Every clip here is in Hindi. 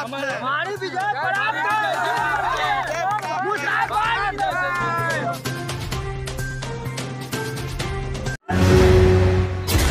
हमारी विजय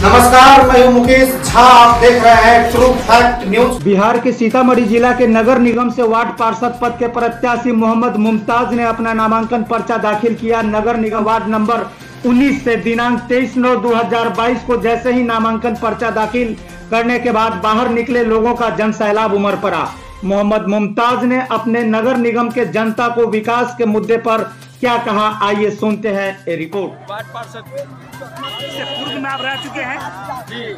नमस्कार मैं हूँ मुकेश झा। आप देख रहे हैं ट्रू फैक्ट न्यूज़ बिहार के सीतामढ़ी जिला के नगर निगम से वार्ड पार्षद पद के प्रत्याशी मोहम्मद मुमताज़ ने अपना नामांकन पर्चा दाखिल किया। नगर निगम वार्ड नंबर 19 से दिनांक 23 नौ 2022 को जैसे ही नामांकन पर्चा दाखिल करने के बाद बाहर निकले लोगों का जन सैलाब उमड़ पड़ा। मोहम्मद मुमताज़ ने अपने नगर निगम के जनता को विकास के मुद्दे पर क्या कहा आइए सुनते हैं ये रिपोर्ट। वार्ड पार्षद। इससे पूर्व में आप रह चुके हैं? जी।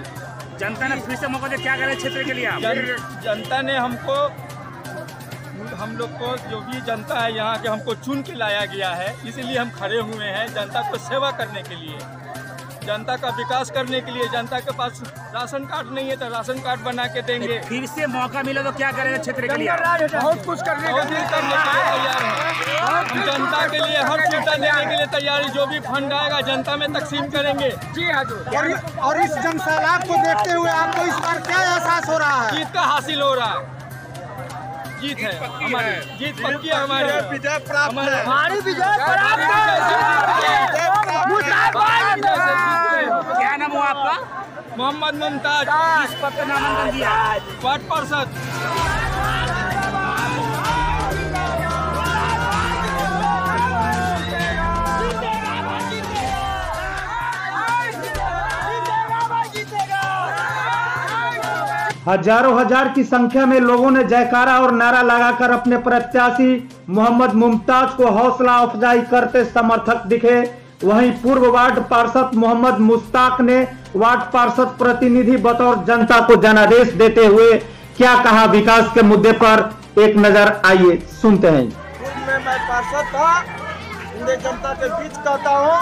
जनता ने फिर से मौका दिया क्या करें क्षेत्र के लिए आप? जन, जनता ने हमको हम लोग को जो भी जनता है यहाँ के हमको चुन के लाया गया है इसीलिए हम खड़े हुए हैं जनता को सेवा करने के लिए। जनता का विकास करने के लिए जनता के पास राशन कार्ड नहीं है तो राशन कार्ड बना के देंगे। फिर से मौका मिला तो क्या करेंगे क्षेत्र के लिए? बहुत कुछ करने का लिए तैयार हैं। हम जनता के लिए हर सुविधा देने के लिए तैयार हैं। जो भी फंड आएगा जनता में तकसीम करेंगे। जी हाँ और, इस जन सैलाब को देखते हुए आपको इस बार क्या एहसास हो रहा है? जीत का हासिल हो रहा है। जीत है। हमारी जीत पक्की है हमारी। विजय प्राप्त है। हमारी विजय प्राप्त क्या नाम हुआ आपका? मोहम्मद मुमताज़। किस पद पर नामांकन दिया? वार्ड पार्षद। हज़ारों हज़ार की संख्या में लोगों ने जयकारा और नारा लगाकर अपने प्रत्याशी मोहम्मद मुमताज़ को हौसला अफजाई करते समर्थक दिखे। वहीं पूर्व वार्ड पार्षद मोहम्मद मुश्ताक ने वार्ड पार्षद प्रतिनिधि बतौर जनता को जनादेश देते हुए क्या कहा? विकास के मुद्दे पर एक नज़र आइए, सुनते हैं। मैं पार्षद था जनता के बीच कहता हूँ,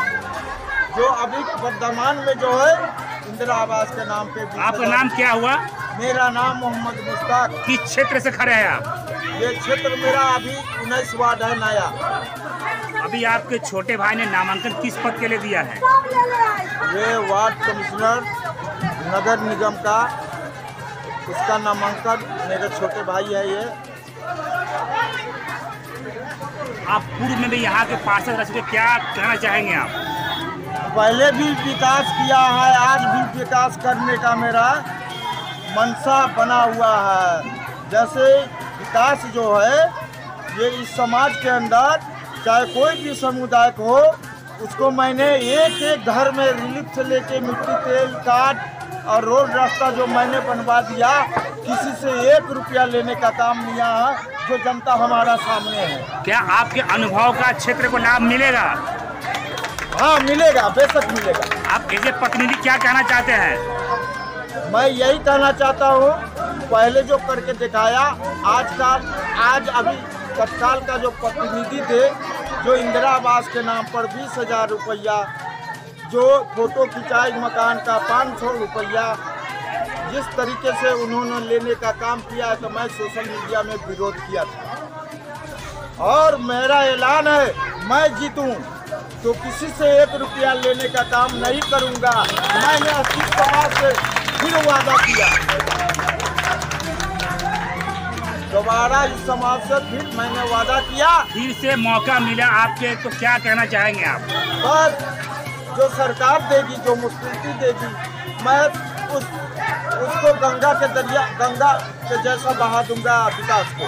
जो अभी वर्तमान में जो है इंदिरा आवास के नाम पे आपका नाम क्या हुआ? मेरा नाम मोहम्मद मुश्ताक। किस क्षेत्र से खड़े हैं आप? ये क्षेत्र मेरा अभी उन्नीस वार्ड है नया। अभी आपके छोटे भाई ने नामांकन किस पद के लिए दिया है? ये वार्ड कमिश्नर नगर निगम का। उसका नामांकन मेरे छोटे भाई है ये। आप पूर्व में भी यहाँ के पार्षद रह चुके क्या कहना चाहेंगे आप? पहले भी विकास किया है, आज भी विकास करने का मेरा मनसा बना हुआ है। जैसे विकास जो है, ये इस समाज के अंदर, चाहे कोई भी समुदाय को उसको मैंने एक एक घर में रिलीफ से लेके मिट्टी, तेल कार्ड और रोड रास्ता जो मैंने बनवा दिया, किसी से एक रुपया लेने का काम लिया है, जो जनता हमारा सामने है। क्या आपके अनुभव का क्षेत्र को लाभ मिलेगा? हाँ मिलेगा बेशक मिलेगा। आप एज ए प्रतिनिधि क्या कहना चाहते हैं? मैं यही कहना चाहता हूँ पहले जो करके दिखाया आज का आज अभी तत्काल का जो प्रतिनिधि थे जो इंदिरा आवास के नाम पर बीस हज़ार रुपया जो फ़ोटो खिंचाई मकान का पाँच सौ रुपया जिस तरीके से उन्होंने लेने का काम किया है तो मैं सोशल मीडिया में विरोध किया था। और मेरा ऐलान है मैं जीतूं। तो किसी से एक रुपया लेने का काम नहीं करूँगा। मैंने अस्सी समाज से फिर वादा किया। दोबारा इस समाज से फिर मैंने वादा किया। फिर से मौका मिला आपके तो क्या कहना चाहेंगे आप? बस जो सरकार देगी जो मुस्लिम देगी मैं उस उसको गंगा के दरिया गंगा के जैसा बहा दूँगा विकास को।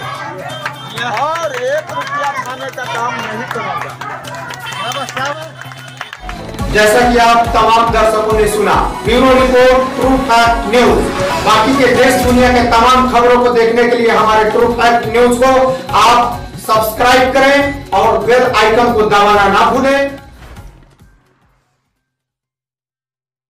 और एक रुपया खाने का काम नहीं करूँगा। जैसा कि आप तमाम दर्शकों ने सुना, bureau report true fact news बाकी के देश, दुनिया के तमाम खबरों को देखने के लिए हमारे ट्रू फैक्ट न्यूज़ को आप सब्सक्राइब करें और बेल आइकन को दबाना ना भूलें।